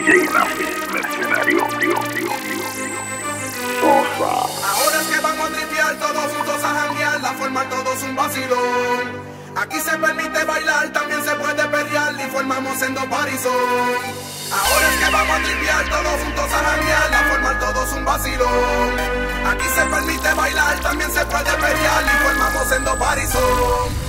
DJ Nafi, mercenario, Dios, Dios, Dios, Dios. Sosa. Ahora es que vamos a tripear todos juntos a janguear, la forma, todos un vacilón. Aquí se permite bailar, también se puede perrear y formamos en dos parizón. Ahora es que vamos a tripear todos juntos a janguear, la forma, todos un vacilón. Aquí se permite bailar, también se puede perrear y formamos en dos parizón.